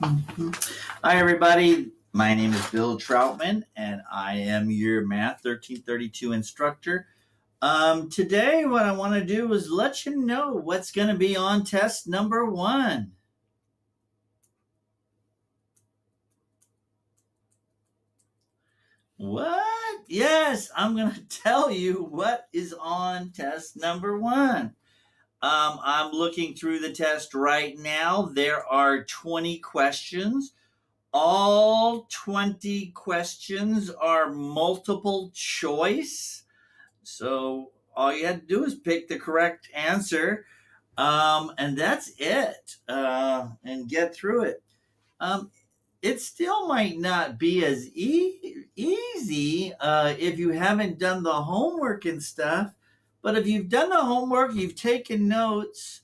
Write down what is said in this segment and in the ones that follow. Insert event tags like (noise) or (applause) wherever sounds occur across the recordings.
Hi, everybody. My name is Bill Trautman, and I am your Math 1332 instructor. Um, today, what I want to do is let you know what's going to be on test number one. What? Yes, I'm going (laughs) to tell you what is on test number one. Um, I'm looking through the test right now. There are 20 questions. All 20 questions are multiple choice. So all you had to do is pick the correct answer. Um, and that's it. Uh, and get through it. Um, it still might not be as e- easy uh, if you haven't done the homework and stuff but if you've done the homework, you've taken notes,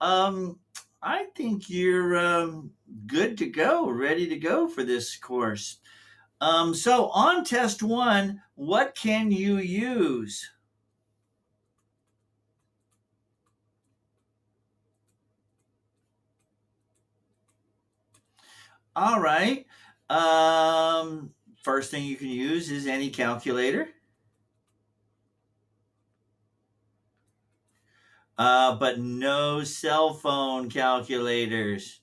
um, I think you're um, good to go, ready to go for this course. Um, so, on test one, what can you use? All right. Um, first thing you can use is any calculator. Uh, but no cell phone calculators.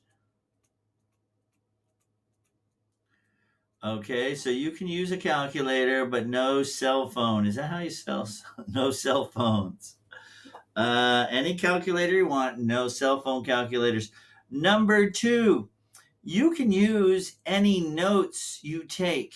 Okay, so you can use a calculator, but no cell phone. Is that how you spell? (laughs) No cell phones. Uh, any calculator you want, no cell phone calculators. Number two, you can use any notes you take.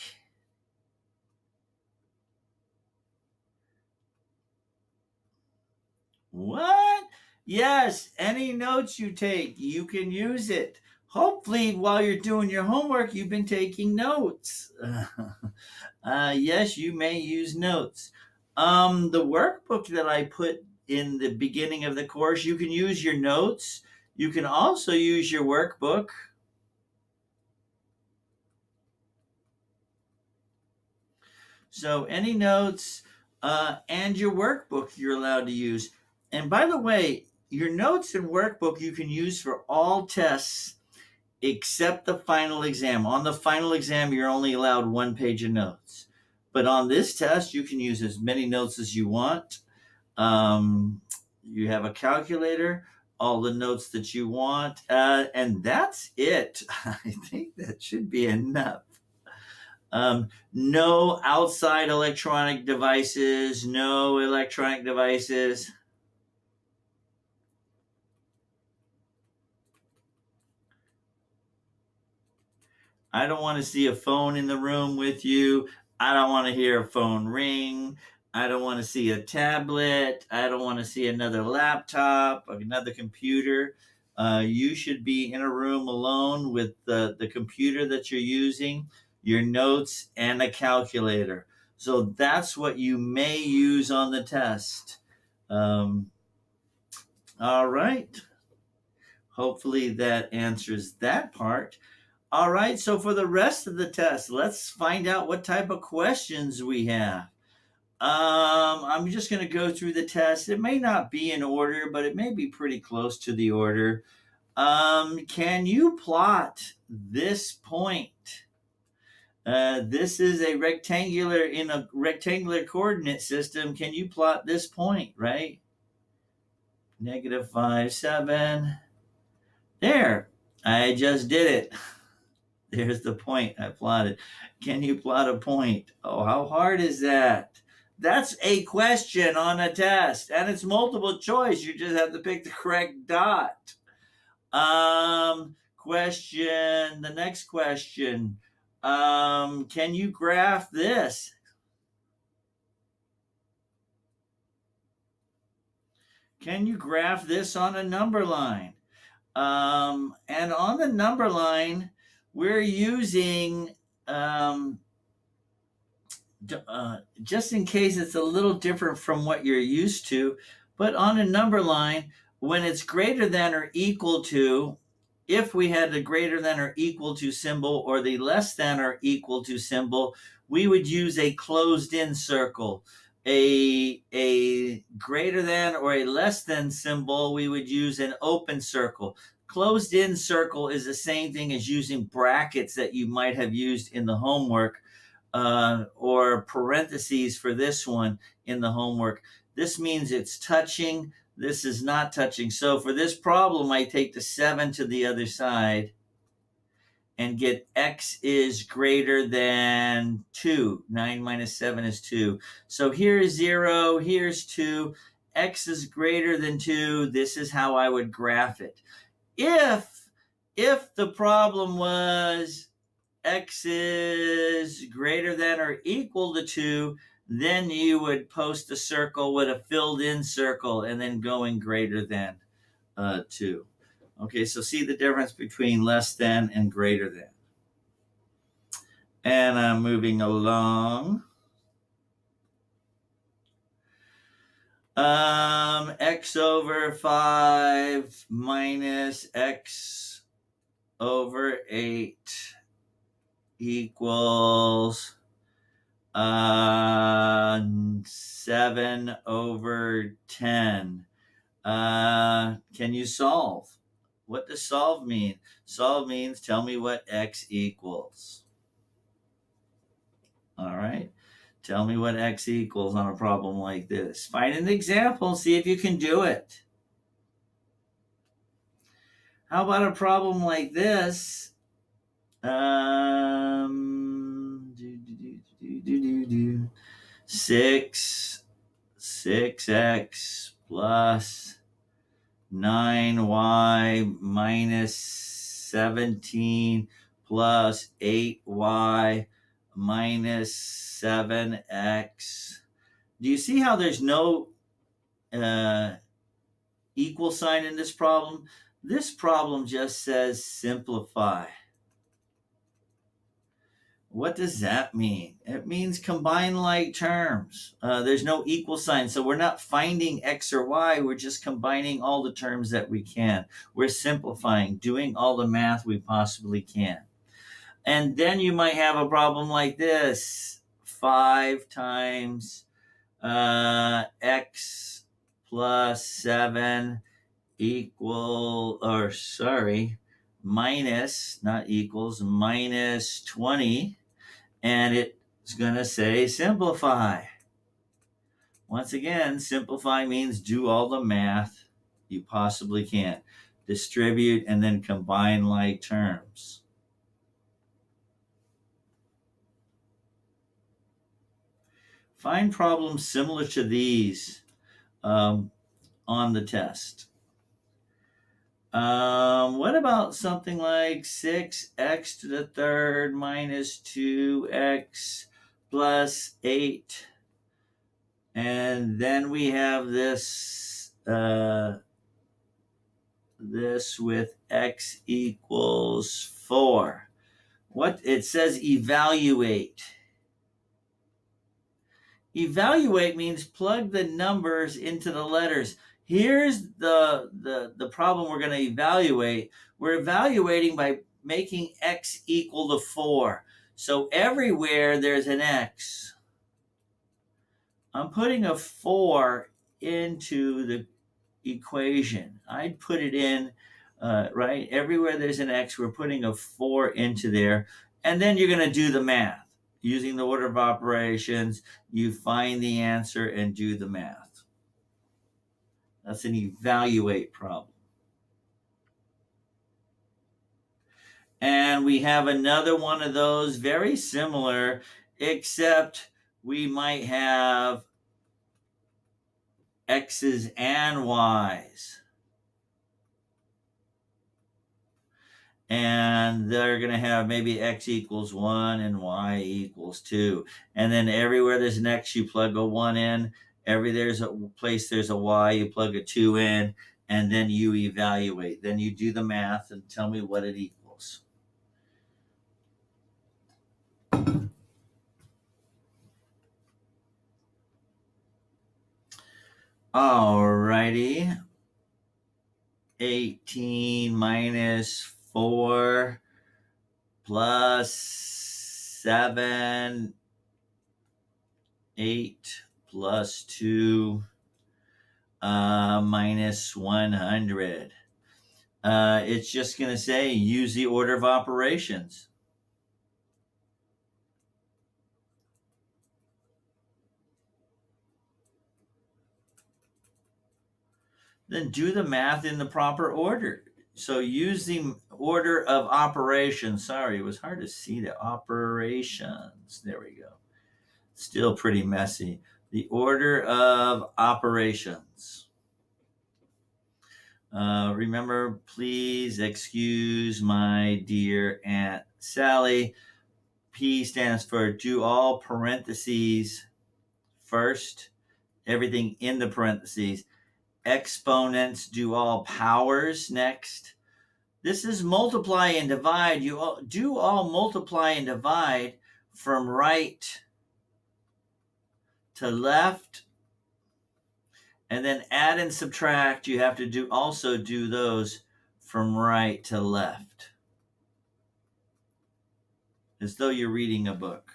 What? Yes, any notes you take, you can use it. Hopefully, while you're doing your homework, you've been taking notes. (laughs) uh, yes, you may use notes. Um, the workbook that I put in the beginning of the course, you can use your notes. You can also use your workbook. So, any notes uh, and your workbook you're allowed to use. And by the way, your notes and workbook you can use for all tests except the final exam. On the final exam, you're only allowed one page of notes. But on this test, you can use as many notes as you want. Um, you have a calculator, all the notes that you want, uh, and that's it. (laughs) I think that should be enough. Um, no outside electronic devices, no electronic devices. I don't want to see a phone in the room with you. I don't want to hear a phone ring. I don't want to see a tablet. I don't want to see another laptop, another computer. Uh, you should be in a room alone with the, the computer that you're using, your notes, and a calculator. So that's what you may use on the test. Um, all right. Hopefully that answers that part. All right, so for the rest of the test, let's find out what type of questions we have. Um, I'm just going to go through the test. It may not be in order, but it may be pretty close to the order. Um, can you plot this point? Uh, this is a rectangular in a rectangular coordinate system. Can you plot this point, right? Negative 5, 7. There, I just did it. (laughs) There's the point I plotted. Can you plot a point? Oh, how hard is that? That's a question on a test, and it's multiple choice. You just have to pick the correct dot. Um, question. The next question. Um, can you graph this? Can you graph this on a number line? Um, and on the number line, we're using um, uh, just in case it's a little different from what you're used to, but on a number line, when it's greater than or equal to, if we had the greater than or equal to symbol or the less than or equal to symbol, we would use a closed in circle. A, a greater than or a less than symbol, we would use an open circle closed in circle is the same thing as using brackets that you might have used in the homework uh, or parentheses for this one in the homework. This means it's touching. This is not touching. So for this problem, I take the 7 to the other side and get x is greater than 2. 9 minus 7 is 2. So here's 0, here's 2. x is greater than 2. This is how I would graph it. If if the problem was x is greater than or equal to 2, then you would post a circle with a filled in circle and then going greater than uh, 2. Okay, so see the difference between less than and greater than. And I'm moving along. Um, x over 5 minus x over 8 equals uh, 7 over 10. Uh, can you solve? What does solve mean? Solve means tell me what x equals. All right. Tell me what x equals on a problem like this. Find an example, see if you can do it. How about a problem like this? Um, do, do, do, do, do, 6, 6x plus 9y minus 17 plus 8y minus 7x. Do you see how there's no uh, equal sign in this problem? This problem just says simplify. What does that mean? It means combine like terms. Uh, there's no equal sign. So we're not finding X or Y. We're just combining all the terms that we can. We're simplifying, doing all the math we possibly can. And then you might have a problem like this. 5 times uh, X plus 7 equal, or sorry, minus, not equals, minus 20 and it's going to say simplify. Once again, simplify means do all the math you possibly can. Distribute and then combine like terms. Find problems similar to these um, on the test. Um, what about something like 6x to the third minus 2x plus 8? And then we have this, uh, this with x equals 4. What it says evaluate. Evaluate means plug the numbers into the letters here's the, the, the problem we're going to evaluate. We're evaluating by making x equal to 4. So everywhere there's an x, I'm putting a 4 into the equation. I'd put it in, uh, right? Everywhere there's an x, we're putting a 4 into there. And then you're going to do the math. Using the order of operations, you find the answer and do the math. That's an evaluate problem. And we have another one of those very similar, except we might have X's and Y's. And they're going to have maybe X equals 1 and Y equals 2. And then everywhere there's an X, you plug a 1 in every there's a place there's a y you plug a 2 in and then you evaluate then you do the math and tell me what it equals Alrighty. 18 minus 4 plus 7, 8 plus 2 uh, minus 100. uh, it's just going to say use the order of operations. Then do the math in the proper order. So use the order of operations. Sorry, it was hard to see the operations. There we go. Still pretty messy. The order of operations. Uh, remember, please excuse my dear Aunt Sally. P stands for do all parentheses first, everything in the parentheses. Exponents do all powers next. This is multiply and divide. You all, do all multiply and divide from right to left and then add and subtract, you have to do also do those from right to left. As though you're reading a book.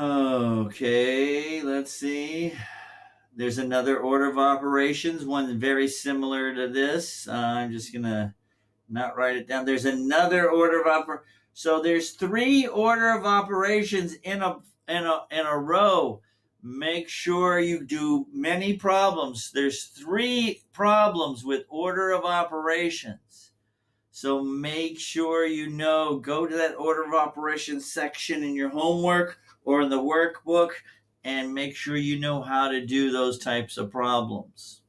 Okay, let's see. There's another order of operations, one very similar to this. Uh, I'm just going to not write it down. There's another order of oper. So there's three order of operations in a in a in a row. Make sure you do many problems. There's three problems with order of operations. So make sure you know, go to that order of operations section in your homework or in the workbook and make sure you know how to do those types of problems.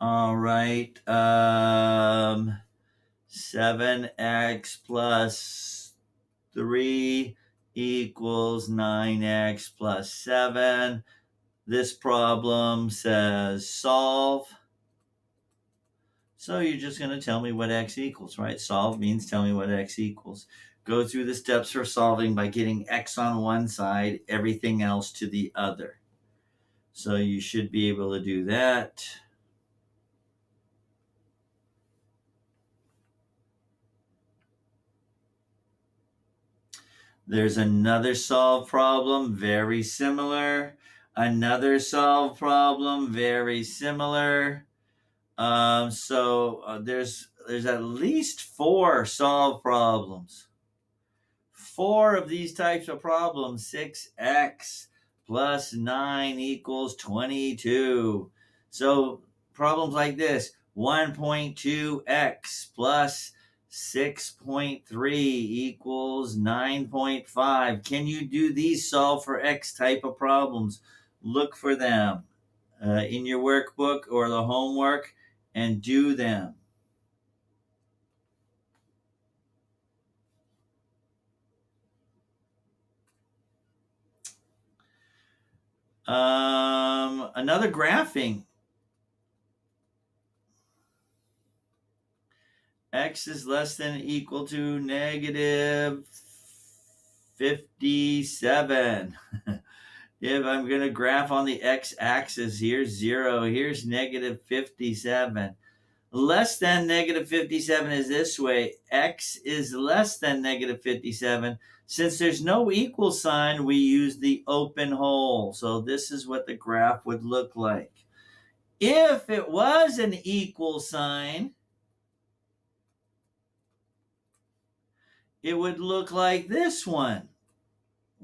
All right. Um, 7x plus 3 equals 9x plus 7. This problem says solve. So you're just going to tell me what x equals, right? Solve means tell me what x equals. Go through the steps for solving by getting x on one side, everything else to the other. So you should be able to do that. There's another solve problem, very similar. Another solve problem, very similar. Um, so uh, there's there's at least four solve problems. Four of these types of problems, 6x plus 9 equals 22. So problems like this, 1.2x plus 6.3 equals 9.5. Can you do these solve for X type of problems? Look for them uh, in your workbook or the homework and do them. Um, another graphing x is less than equal to negative 57. (laughs) if I'm going to graph on the x-axis, here's 0, here's negative 57. Less than negative 57 is this way. x is less than negative 57. Since there's no equal sign, we use the open hole. So this is what the graph would look like. If it was an equal sign, it would look like this one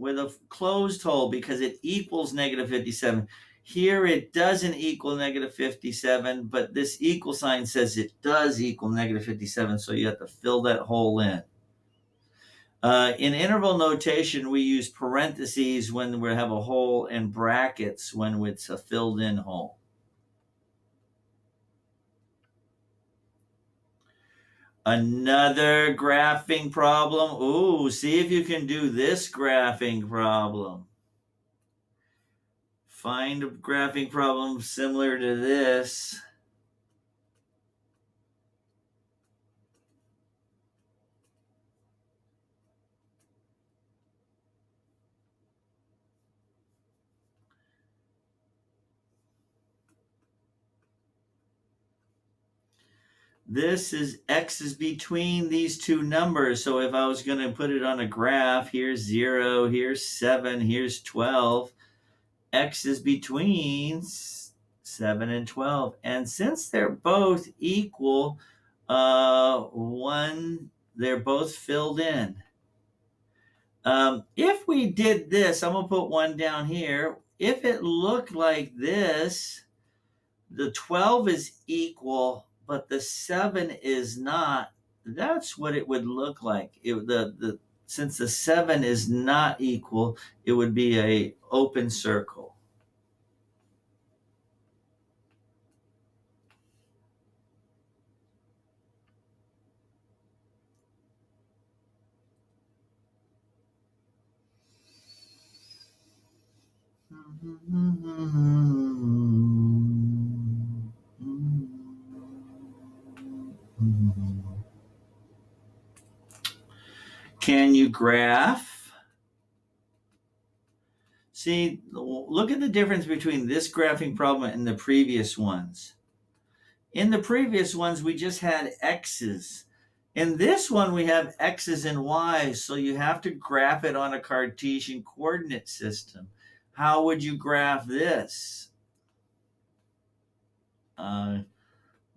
with a closed hole because it equals negative 57. Here it doesn't equal negative 57, but this equal sign says it does equal negative 57, so you have to fill that hole in. Uh, in interval notation, we use parentheses when we have a hole and brackets when it's a filled in hole. Another graphing problem. Ooh, see if you can do this graphing problem. Find a graphing problem similar to this. This is x is between these two numbers. So if I was going to put it on a graph, here's 0, here's 7, here's 12. x is between 7 and 12. And since they're both equal, uh, one, they're both filled in. Um, if we did this, I'm going to put one down here. If it looked like this, the 12 is equal but the seven is not. That's what it would look like. It, the the since the seven is not equal, it would be a open circle. Mm-hmm, mm-hmm, mm-hmm. Can you graph? See, look at the difference between this graphing problem and the previous ones. In the previous ones, we just had x's. In this one, we have x's and y's, so you have to graph it on a Cartesian coordinate system. How would you graph this? Uh,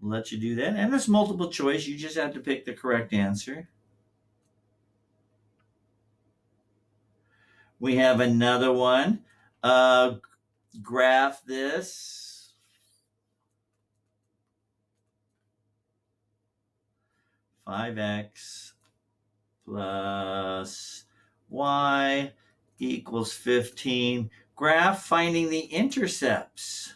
let you do that. And it's multiple choice. You just have to pick the correct answer. We have another one. Uh, graph this. Five x plus y equals 15. Graph finding the intercepts.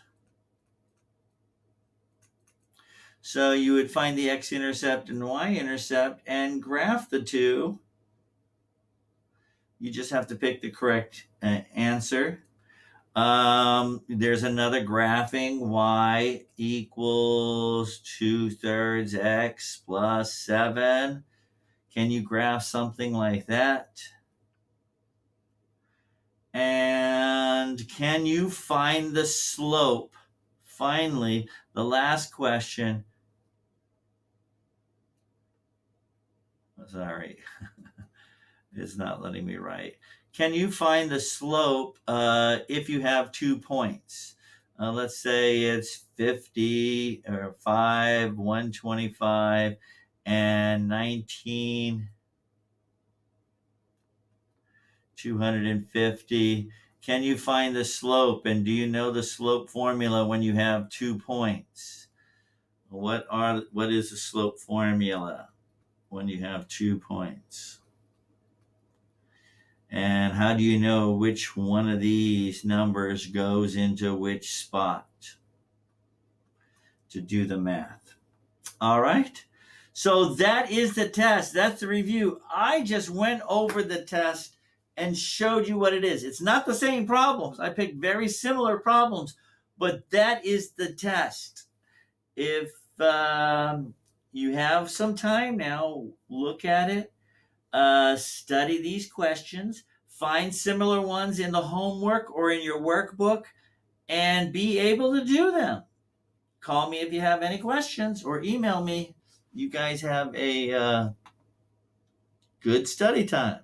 So you would find the x-intercept and y-intercept and graph the two you just have to pick the correct uh, answer. Um, there's another graphing y equals 2 thirds x plus 7. Can you graph something like that? And can you find the slope? Finally, the last question. Sorry. (laughs) is not letting me write. Can you find the slope uh, if you have two points? Uh, let's say it's 50 or 5, 125, and 19, 250. Can you find the slope? And do you know the slope formula when you have two points? What are what is the slope formula when you have two points? And how do you know which one of these numbers goes into which spot to do the math? All right. So that is the test. That's the review. I just went over the test and showed you what it is. It's not the same problems. I picked very similar problems, but that is the test. If um, you have some time now, look at it uh, study these questions, find similar ones in the homework or in your workbook, and be able to do them. Call me if you have any questions or email me. You guys have a uh, good study time.